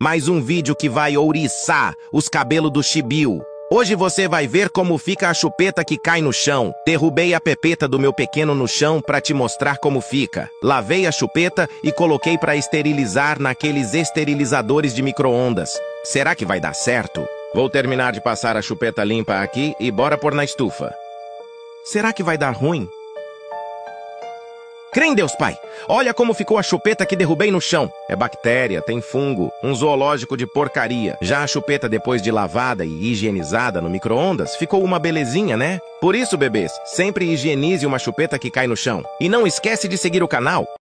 Mais um vídeo que vai ouriçar os cabelos do Chibiu. Hoje você vai ver como fica a chupeta que cai no chão. Derrubei a pepeta do meu pequeno no chão para te mostrar como fica. Lavei a chupeta e coloquei para esterilizar naqueles esterilizadores de micro-ondas. Será que vai dar certo? Vou terminar de passar a chupeta limpa aqui e bora pôr na estufa. Será que vai dar ruim? Crê em Deus, pai. Olha como ficou a chupeta que derrubei no chão. É bactéria, tem fungo, um zoológico de porcaria. Já a chupeta depois de lavada e higienizada no micro-ondas, ficou uma belezinha, né? Por isso, bebês, sempre higienize uma chupeta que cai no chão. E não esquece de seguir o canal.